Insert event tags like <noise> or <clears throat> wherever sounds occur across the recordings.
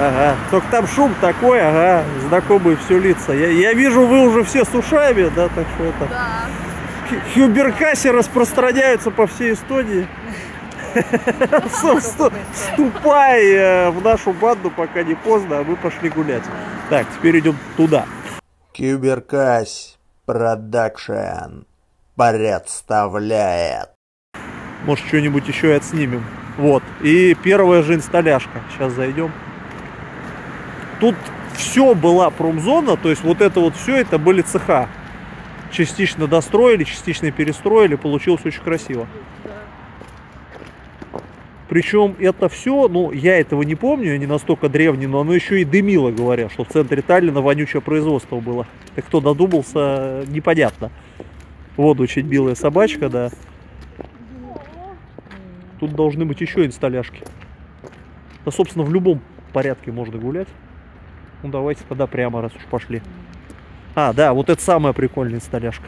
Ага. Только там шум такой, ага, знакомые все лица. Я, я вижу, вы уже все с ушами, да, так что это... Да. Küberkass и распространяются по всей Эстонии. <laughs> Вступай э, в нашу банду, пока не поздно, а мы пошли гулять. Так, теперь идем туда. Küberkass Production представляет. Может, что-нибудь еще и отснимем. Вот. И первая же инсталляшка. Сейчас зайдем. Тут все была промзона, то есть вот это вот все, это были цеха. Частично достроили, частично перестроили, получилось очень красиво. Причем это все, ну, я этого не помню, я не настолько древний, но оно еще и дымило, говоря, что в центре Таллина вонючее производство было. И кто додумался, непонятно. Вот очень милая собачка, да. Тут должны быть еще инсталляшки. Да, собственно, в любом порядке можно гулять. Ну, давайте тогда прямо, раз уж пошли. А, да, вот это самая прикольная инсталляшка.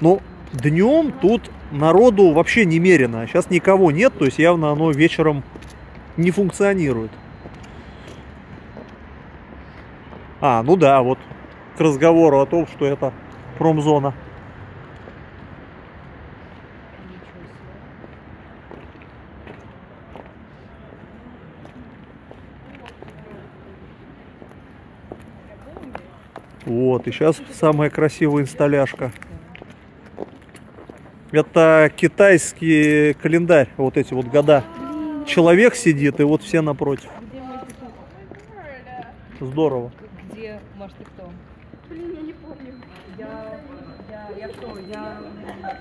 Ну, днем тут народу вообще немерено. Сейчас никого нет, то есть явно оно вечером не функционирует. А, ну да, вот к разговору о том, что это промзона. Вот, и сейчас самая красивая инсталляшка. Это китайский календарь, вот эти вот года. Человек сидит, и вот все напротив. Здорово. Где, Маш, ты кто? Блин, я не помню. Я, я, я кто? Я...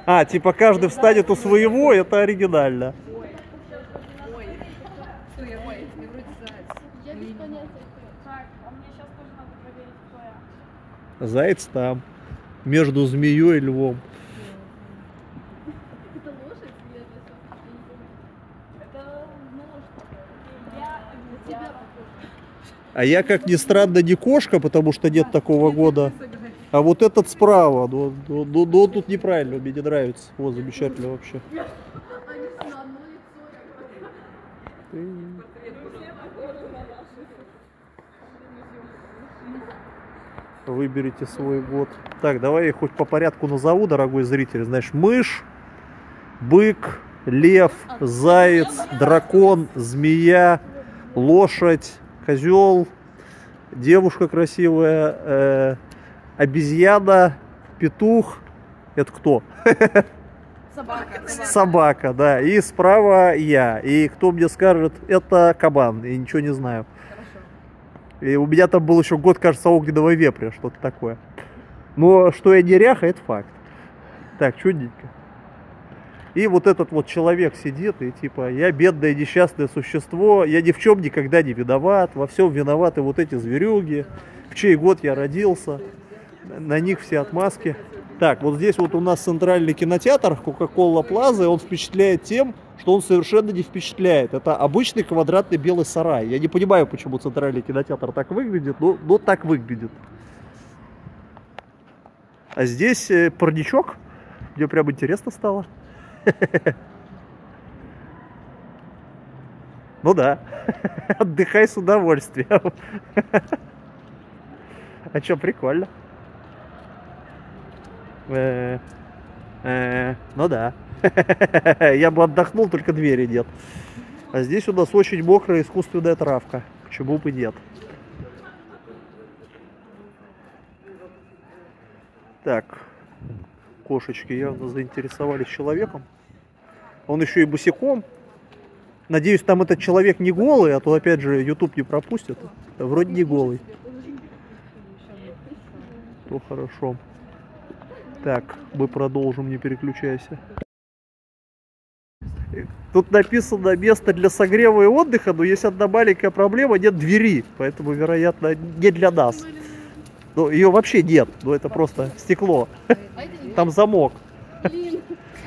А, типа каждый встанет у своего, это оригинально. Ой. Что я? Ой, я вроде заяц. Я без понятия. кто. Так, а мне сейчас тоже надо проверить, кто я. Заяц там, между змеей и львом. А я, как ни странно, не кошка, потому что нет такого года. А вот этот справа, ну, ну, ну, ну, он тут неправильно, мне не нравится. О, замечательно вообще. Лицо. Выберите свой год. Так, давай я хоть по порядку назову, дорогой зритель. Знаешь, мышь, бык, лев, заяц, дракон, змея, лошадь, козел, девушка красивая, э, обезьяна, петух. Это кто? Собака. Собака, да. И справа я. И кто мне скажет, это кабан. Я ничего не знаю. И у меня там был еще год, кажется, огненного вепря, что-то такое. Но что я неряха, это факт. Так, чудненько. И вот этот вот человек сидит и типа, я бедное несчастное существо, я ни в чем никогда не виноват, во всем виноваты вот эти зверюги, в чей год я родился, на них все отмазки. Так, вот здесь вот у нас центральный кинотеатр Кока-Кола Плаза, он впечатляет тем, что он совершенно не впечатляет. Это обычный квадратный белый сарай. Я не понимаю, почему центральный кинотеатр так выглядит, но, но так выглядит. А здесь э, парничок. Мне прям интересно стало. <laughs> Ну да. <laughs> Отдыхай с удовольствием. <laughs> А что, прикольно. Э, Ну да. <laughs> Я бы отдохнул, только двери нет. А здесь у нас очень мокрая искусственная травка. Почему бы нет? Так, кошечки явно заинтересовались человеком. Он еще и босиком. Надеюсь, там этот человек не голый, а то опять же YouTube не пропустит. Вроде не голый. То хорошо. Так, мы продолжим, не переключайся. Тут написано место для согрева и отдыха, но есть одна маленькая проблема, нет двери, поэтому, вероятно, не для нас. Ну, ее вообще нет, ну это просто стекло. Там замок.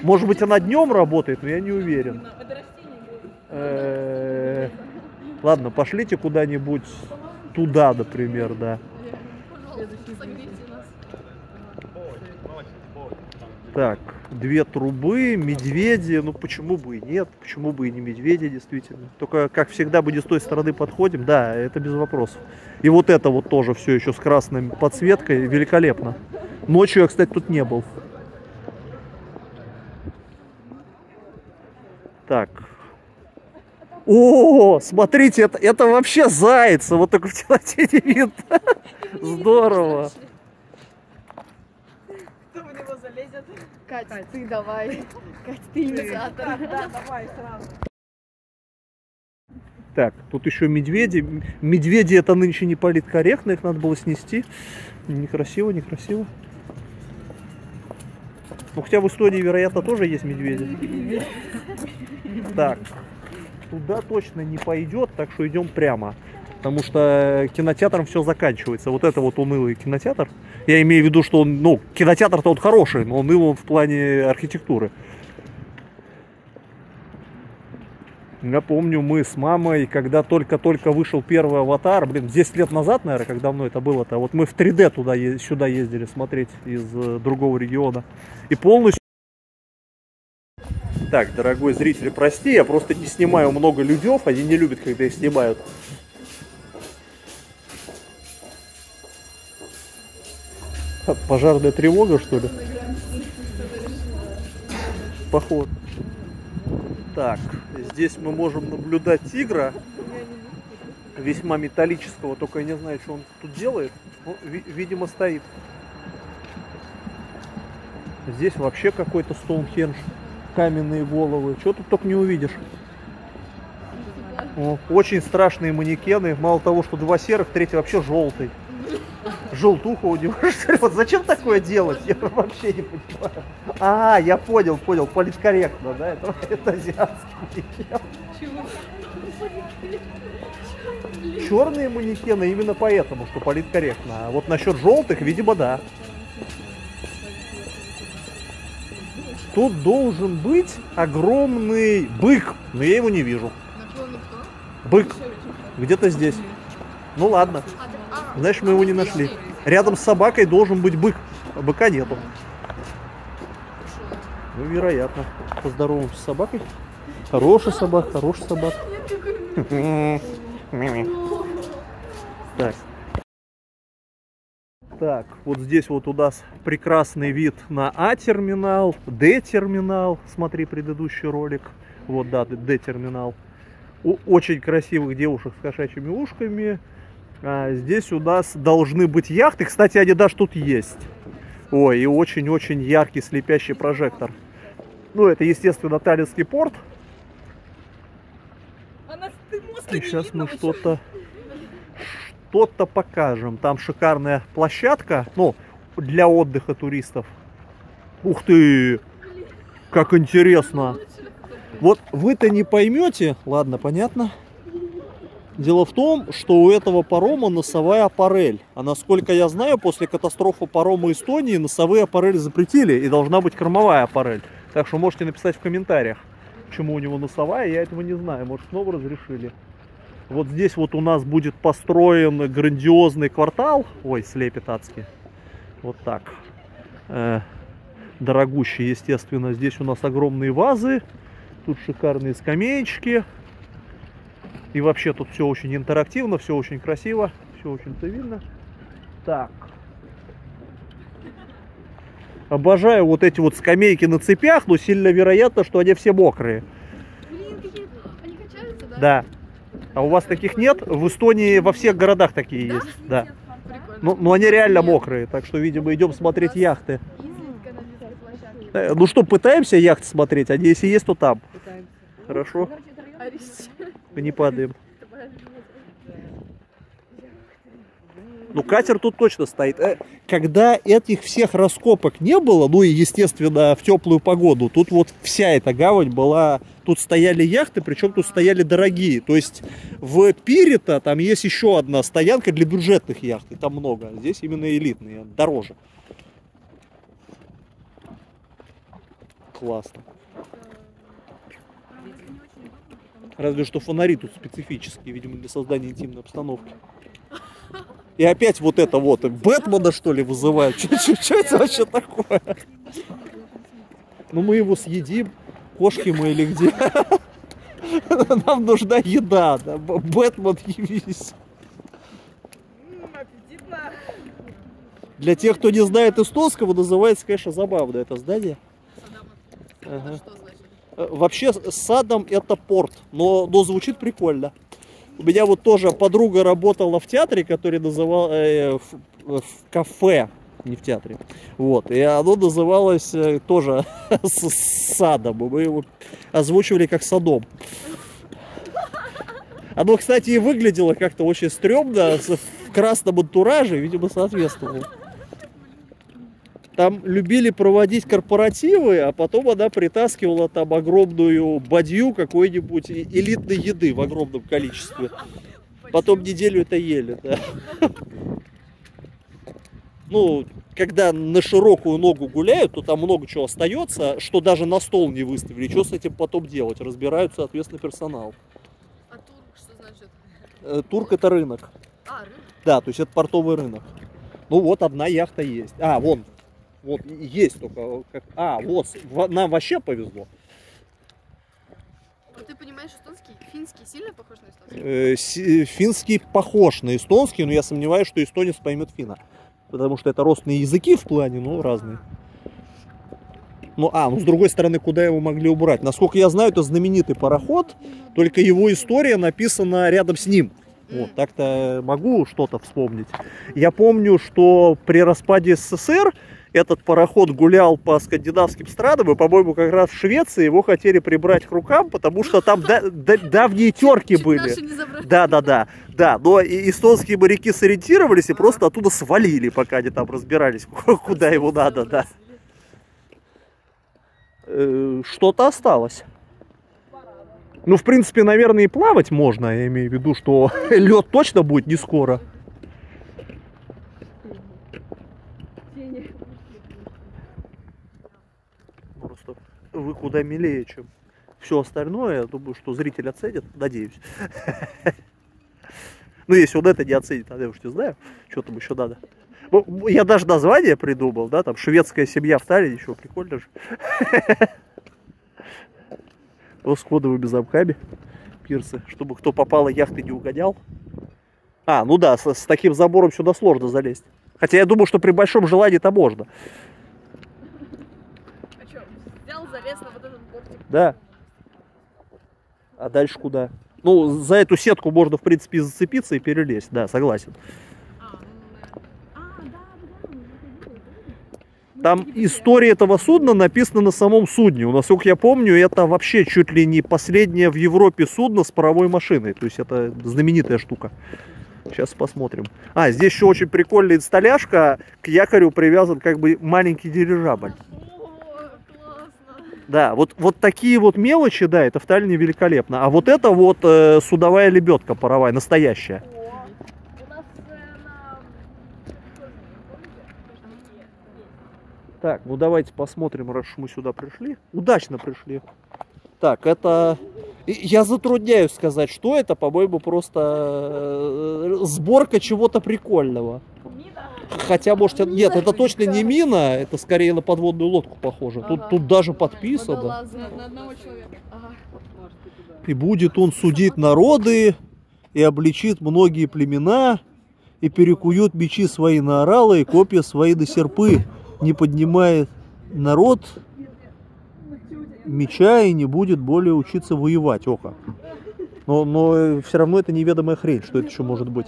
Может быть, она днем работает, но я не уверен. Э, Ладно, пошлите куда-нибудь туда, например, да. Так, две трубы, медведи. Ну почему бы и нет? Почему бы и не медведи, действительно. Только, как всегда, бы не с той стороны подходим. Да, это без вопросов. И вот это вот тоже все еще с красной подсветкой. Великолепно. Ночью я, кстати, тут не был. Так. О, смотрите, это, это вообще заяц. Вот только в темноте не видно. Здорово. Кто в него залезет? Катя, ты давай. <laughs> Катя, ты инициатор. Да, давай сразу. Так, тут еще медведи. Медведи это нынче не политкорректно, их надо было снести. Некрасиво, некрасиво. Ну, хотя в Эстонии, вероятно, тоже есть медведи. Так, туда точно не пойдет, так что идем прямо. Потому что кинотеатром все заканчивается. Вот это вот унылый кинотеатр. Я имею в виду, что он, ну, кинотеатр-то он хороший, но унылый он в плане архитектуры. Я помню, мы с мамой, когда только-только вышел первый аватар, блин, 10 лет назад, наверное, как давно это было-то, вот мы в 3D туда, сюда ездили смотреть из э, другого региона. И полностью... Так, дорогой зритель, прости, я просто не снимаю много людев, они не любят, когда их снимают. Пожарная тревога, что ли? Поход. Так, здесь мы можем наблюдать тигра, весьма металлического, только я не знаю, что он тут делает. Ну, ви- видимо, стоит. Здесь вообще какой-то Стоунхендж, каменные головы. Что тут только не увидишь. О, очень страшные манекены. Мало того, что два серых, третий вообще желтый. Желтуха у него. Вот зачем такое делать? Я вообще не понимаю. А, я понял, понял. Политкорректно, да? Это, это азиатский манекен. Черные манекены именно поэтому, что политкорректно. А вот насчет желтых, видимо, да. Тут должен быть огромный бык, но я его не вижу. Бык. Где-то здесь. Ну ладно. Знаешь, мы его не нашли. Рядом с собакой должен быть бык. А быка нету. Ну, вероятно. Поздороваемся с собакой. Хорошая собака, хорошая собака. Так. Так, вот здесь вот у нас прекрасный вид на А-терминал, Д-терминал. Смотри предыдущий ролик. Вот, да, Д-терминал. Очень красивых девушек с кошачьими ушками. А, здесь у нас должны быть яхты. Кстати, даже тут есть. Ой, и очень-очень яркий слепящий прожектор. Ну, это, естественно, Таллинский порт. Она И сейчас мы что-то что-то покажем. Там шикарная площадка, ну, для отдыха туристов. Ух ты! Как интересно! Вот вы-то не поймете, ладно, понятно. Дело в том, что у этого парома носовая аппарель. А насколько я знаю, после катастрофы парома Эстонии носовые аппарели запретили и должна быть кормовая аппарель. Так что можете написать в комментариях, почему у него носовая, я этого не знаю. Может снова разрешили. Вот здесь вот у нас будет построен грандиозный квартал. Ой, слепит адски. Вот так. Э, дорогущий, естественно. Здесь у нас огромные вазы. Тут шикарные скамеечки. И вообще тут все очень интерактивно, все очень красиво, все очень цивильно. Так. Обожаю вот эти вот скамейки на цепях, но сильно вероятно, что они все мокрые. Блин, какие... Они качаются, да? Да. А у вас таких нет? В Эстонии во всех городах такие Да? есть. Да. Прикольно. Но, но они реально мокрые, так что, видимо, идем смотреть яхты. Э, Ну что, пытаемся яхты смотреть, они если есть, то там. Пытаемся. Хорошо, Аристи. не падаем. Ну, катер тут точно стоит. Э, Когда этих всех раскопок не было, ну и, естественно, в теплую погоду, тут вот вся эта гавань была... Тут стояли яхты, причем тут стояли дорогие. То есть в Пире-то там есть еще одна стоянка для бюджетных яхт, и там много. А Здесь именно элитные, дороже. Классно. Разве что фонари тут специфические, видимо, для создания интимной обстановки. И опять вот это вот, Бэтмена что ли вызывают? Что это вообще такое? Ну мы его съедим, кошки мы или где. Нам нужна еда, да. Бэтмен явись. Для тех, кто не знает эстонского, называется, конечно, забавно это здание. Ага. Э, Вообще с- садом это порт, но, но звучит прикольно. У меня вот тоже подруга работала в театре, который называл э, в, в кафе, не в театре. Вот, и оно называлось э, тоже <laughs> с садом. Мы его озвучивали как садом. Оно, кстати, и выглядело как-то очень стрёмно, в красном антураже, видимо, соответствовало. Там любили проводить корпоративы, а потом она притаскивала там огромную бадью какой-нибудь элитной еды в огромном количестве. Потом неделю это ели, да. Ну, когда на широкую ногу гуляют, то там много чего остается, что даже на стол не выставили. Что с этим потом делать? Разбирают, соответственно, персонал. А турк что значит? Э, Турк это рынок. А, рынок. Да, то есть это портовый рынок. Ну вот одна яхта есть. А, вон. Вот есть только. Как... А, вот. Нам вообще повезло. А ты понимаешь эстонский? Финский сильно похож на эстонский? Э, си- Финский похож на эстонский, но я сомневаюсь, что эстонец поймет финна. Потому что это родственные языки в плане, ну, разные. Ну, а, ну, с другой стороны, куда его могли убрать? Насколько я знаю, это знаменитый пароход, только его история написана рядом с ним. Вот, так-то могу что-то вспомнить. Я помню, что при распаде СССР этот пароход гулял по скандинавским странам, и, по-моему, как раз в Швеции его хотели прибрать к рукам, потому что там да- да- давние терки Чуть были. Да, да, да, да. Но и эстонские моряки сориентировались и просто оттуда свалили, пока они там разбирались, <laughs> куда его надо, да. Э, Что-то осталось. Ну, в принципе, наверное, и плавать можно. Я имею в виду, что <laughs> лед точно будет не скоро. Просто вы куда милее, чем все остальное. Я думаю, что зритель оценит. Надеюсь. <laughs> Ну, если он это не оценит, я уж не знаю, что там еще надо. Ну, Я даже название придумал, да, там шведская семья в Таллине, еще прикольно же. Вот <laughs> с кодовыми замками пирсы, чтобы кто попало яхты не угонял. А, ну да, с, с таким забором сюда сложно залезть. Хотя я думаю, что при большом желании-то можно. А что, взял, залез на вот этот бортик. Да. А дальше куда? Ну, за эту сетку можно, в принципе, зацепиться и перелезть. Да, согласен. Там история этого судна написана на самом судне. У Насколько я помню, это вообще чуть ли не последнее в Европе судно с паровой машиной. То есть это знаменитая штука. Сейчас посмотрим. А, здесь еще очень прикольная инсталляшка. К якорю привязан как бы маленький дирижабль. Да, вот, вот такие вот мелочи, да, это в Таллине великолепно. А вот это вот э, судовая лебедка паровая, настоящая. Э? Так, ну давайте посмотрим, раз мы сюда пришли. Удачно пришли. Так, это... Я затрудняюсь сказать, что это, по-моему, просто э, сборка чего-то прикольного. Мина? Хотя, может, это- нет, это точно не мина, это скорее на подводную лодку похоже. Тут, Ага. тут даже подписано. Ага. И будет он судить народы, и обличит многие племена, и перекуют мечи свои на оралы, и копья свои на серпы, не поднимает народ меча и не будет более учиться воевать. Ока. Но, но все равно это неведомая хрень, что это еще может быть.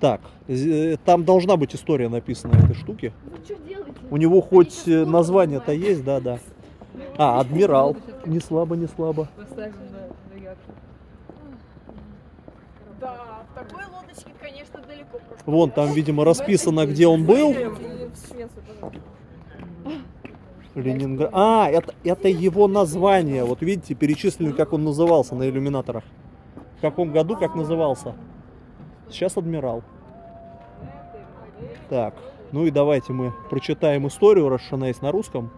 Так, э, там должна быть история написана этой штуки. Вы что делаете? У него хоть э, название-то есть, да, да. <laughs> А, адмирал. <laughs> Не слабо, не слабо. Да, в такой лодочке, конечно, далеко просто. Вон там, видимо, расписано, где он был. Ленинград. А, это, это его название. Вот видите, перечислено, как он назывался на иллюминаторах. В каком году, как назывался. Сейчас адмирал. Так, ну и давайте мы прочитаем историю, раз она есть на русском.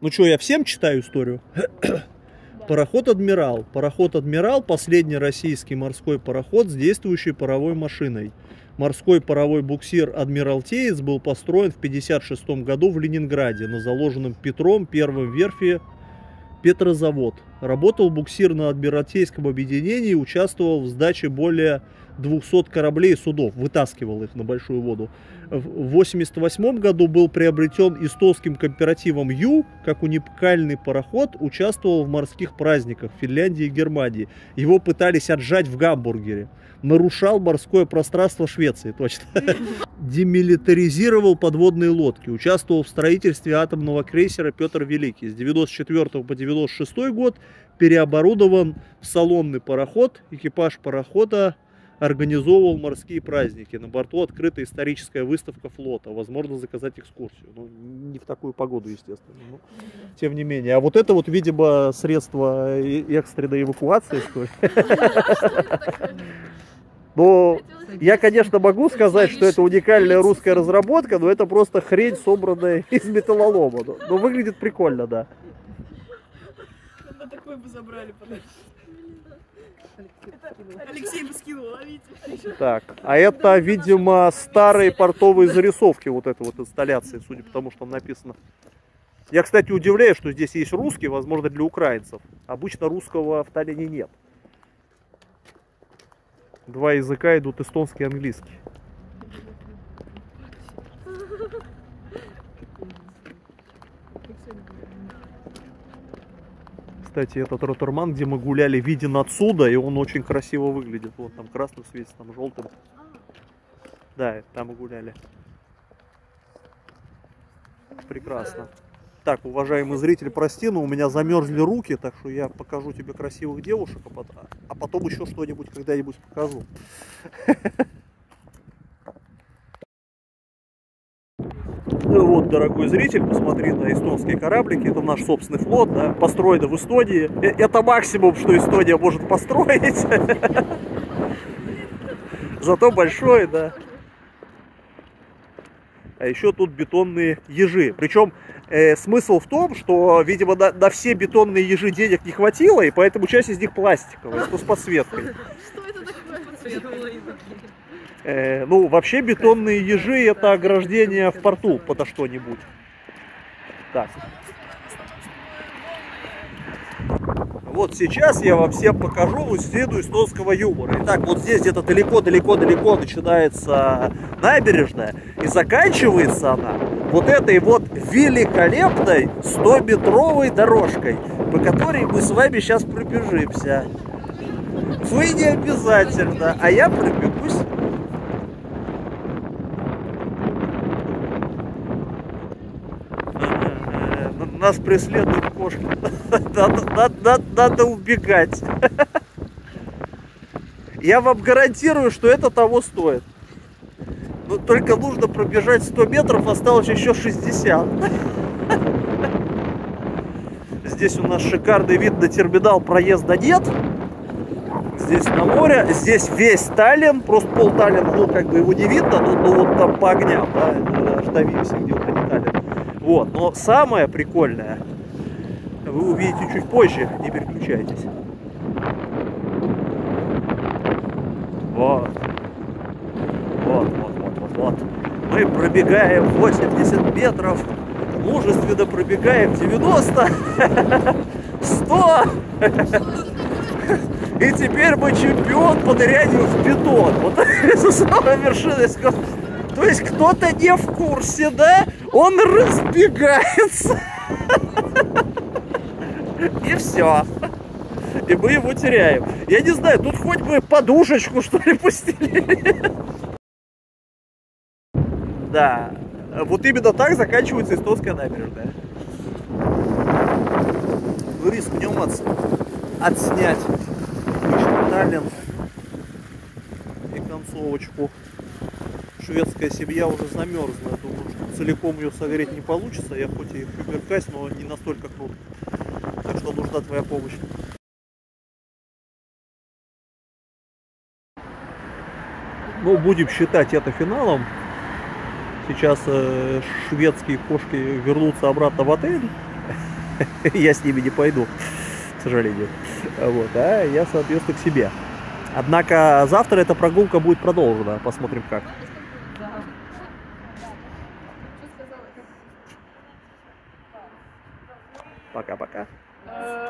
Ну что, я всем читаю историю? <clears throat> Пароход «Адмирал». Пароход «Адмирал» – последний российский морской пароход с действующей паровой машиной. Морской паровой буксир «Адмиралтеец» был построен в 1956 году в Ленинграде на заложенном Петром первом верфи Петрозавод. Работал буксир на Адмиралтейском объединении, участвовал в сдаче более 200 кораблей и судов, вытаскивал их на большую воду. В 1988 году был приобретен эстонским кооперативом Ю, как уникальный пароход, участвовал в морских праздниках Финляндии и Германии. Его пытались отжать в гамбургере. Нарушал морское пространство Швеции, точно. <laughs> Демилитаризировал подводные лодки. Участвовал в строительстве атомного крейсера Петр Великий. С 94 по 96 год переоборудован в салонный пароход. Экипаж парохода организовывал морские праздники. На борту открыта историческая выставка флота. Возможно заказать экскурсию. Ну, не в такую погоду, естественно. Но, тем не менее. А вот это вот, видимо, средство экстренной эвакуации, что ли. Но я, конечно, могу сказать, что это уникальная русская разработка, но это просто хрень, собранная из металлолома. Но, но выглядит прикольно, да. На такой бы забрали подальше. Алексей бы скинул, ловите. Так, а это, видимо, старые портовые зарисовки вот этой вот инсталляции, судя по тому, что там написано. Я, кстати, удивляюсь, что здесь есть русский, возможно, для украинцев. Обычно русского в Таллине нет. Два языка идут эстонский и английский. Кстати, этот Роттерман, где мы гуляли, виден отсюда, и он очень красиво выглядит. Вот там красным светит, там желтым. Да, там мы гуляли. Прекрасно. Так, уважаемый зритель, прости, но у меня замерзли руки, так что я покажу тебе красивых девушек, а а потом еще что-нибудь когда-нибудь покажу. <laughs> вот, дорогой зритель, посмотри на эстонские кораблики. Это наш собственный флот, да, построено в Эстонии. Э, Это максимум, что Эстония может построить. <laughs> Зато большой, да. А еще тут бетонные ежи. Причем э, смысл в том, что, видимо, на, на все бетонные ежи денег не хватило, и поэтому часть из них пластиковая, ну, с подсветкой. Что это такое? Э, ну, вообще бетонные ежи это ограждение в порту подо что-нибудь. Так. Вот сейчас я вам всем покажу следу эстонского юмора. Итак, вот здесь где-то далеко-далеко-далеко начинается набережная и заканчивается она вот этой вот великолепной 100-метровой дорожкой, по которой мы с вами сейчас пробежимся. Вы не обязательно, а я пробегусь Э, Нас преследуют кошки. <laughs> Надо, надо- надо- надо убегать. <laughs> Я вам гарантирую, что это того стоит. Но только нужно пробежать 100 метров, осталось еще 60. <laughs> Здесь у нас шикарный вид на терминал, проезда нет. Здесь на море, здесь весь Таллин, просто пол Таллина, ну как бы его не видно, но, но вот там по огням, да, аж до Вильса, вот но самое прикольное, вы увидите чуть позже, не переключайтесь. Вот. Вот, вот, вот, вот, вот. Мы пробегаем 80 метров, мужественно пробегаем 90, 100. <laughs> И теперь мы чемпион по нырянию в бетон. Вот <laughs> это самая вершина. То есть кто-то не в курсе, да? Он разбегается. И все. И мы его теряем. Я не знаю, тут хоть бы подушечку, что ли, постелили. Да. Вот именно так заканчивается эстонская набережная. Мы рискнем от, отснять Таллин и концовочку. Шведская семья уже замерзла. Я думаю, что целиком ее согреть не получится. Я хоть и фиберкась, но не настолько круто. Так что нужна твоя помощь. Ну, будем считать это финалом. Сейчас э, шведские кошки вернутся обратно в отель. <laughs> Я с ними не пойду, к сожалению. Вот, а я, соответственно, к себе. Однако завтра эта прогулка будет продолжена. Посмотрим как. apakah? Uh,